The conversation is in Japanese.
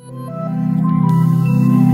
あ